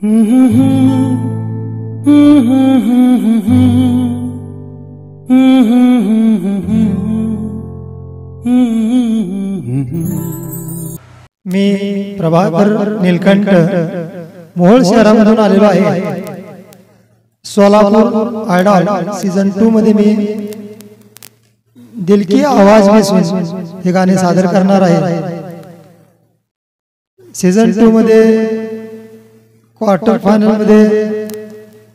मी प्रभाकर नीलकंठ, मोहोळ शहरामधून आलेलो आहे. Solapur idol season two मध्ये मी दिल की आवाज़ में हे गाणे सादर करणार आहे. सीझन टू मध्ये क्वार्टर फायनलमध्ये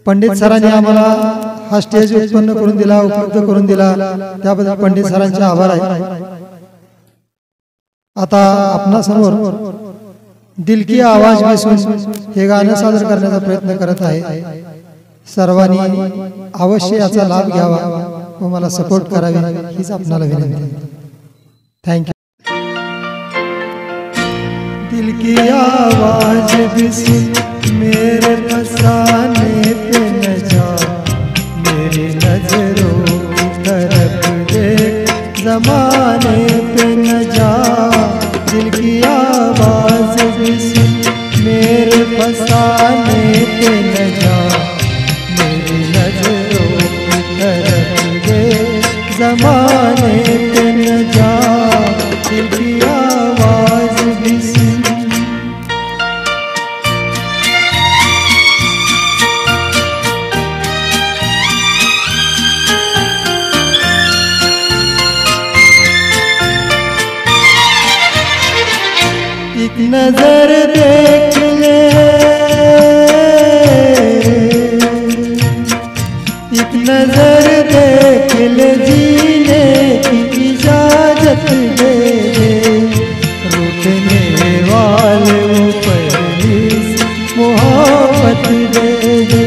पंडित सरांनी आम्हाला हा स्टेज उत्पन्न करून दिला उपलब्ध करून दिला. त्याबद्दल पंडित सरांचे आभार आहे. आता आपणासमोर दिल की आवाज में सुन हे गाणं सादर करण्याचा प्रयत्न करत आहे. सर्वांनी अवश्य याचा लाभ घ्यावा व मला सपोर्ट करावे हीच आपणाला विनंती. थँक्यू दिल की आवाज़ भी सुन, मेरे फसाने पे न जा। मेरी नज़रों की तरफ़ देख, जमाने पे न जा। दिल की आवाज़ भी सुन, मेरे फसाने पे न जा। मेरी नज़रों की तरफ़ देख जमाने नज़र देख ले। एक नज़र देख ले जीने की इजाज़त दे दे। रूठने वाले मोहब्बत दे दे।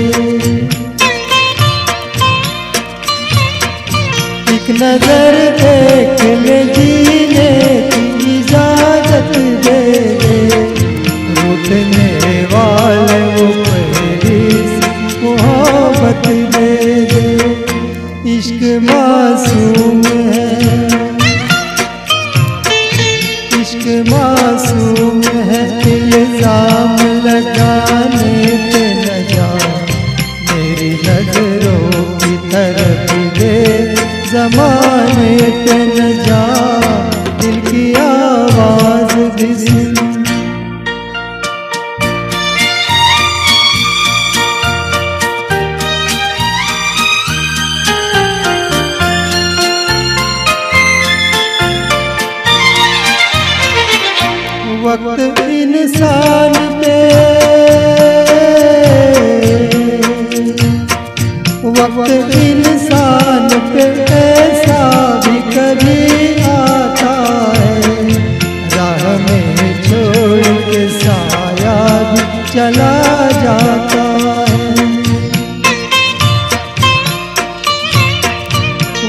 एक नज़र देख इश्क मासूम है इल्ज़ाम लगाने पे लगा मेरी नज़रों की तरफ़ दे जमाने पे न जा इंसान पे। वक्त इंसान पे ऐसा भी कभी आता है। राह में छोड़ के साया भी चला जाता है।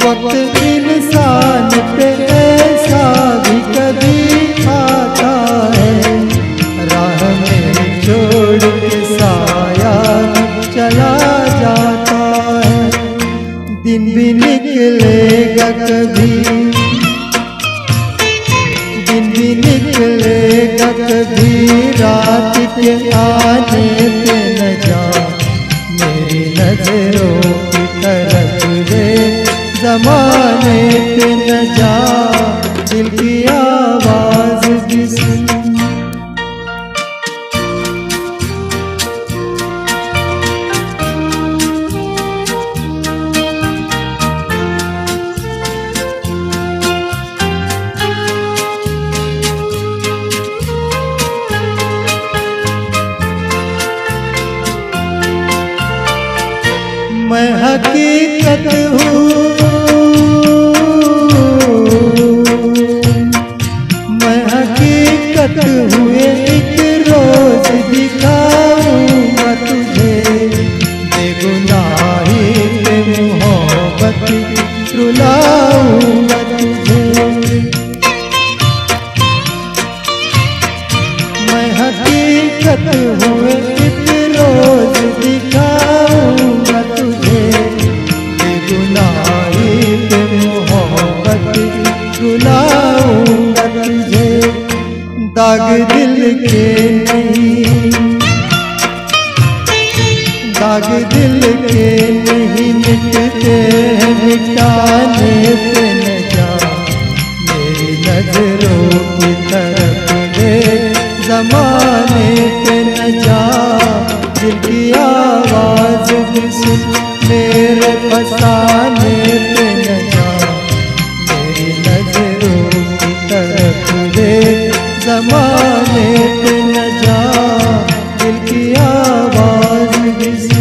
वक्त इंसान कभी रात के आने पे न जा, मेरी नज़रों की तरफ़ रे जमाने पे न जा, दिल की हकीकत हूँ। मैं हकीकत हुए दाग दिल के नहीं। दाग दिल के नहीं मिटते हैं मिटाने पे की आवाज़ किसी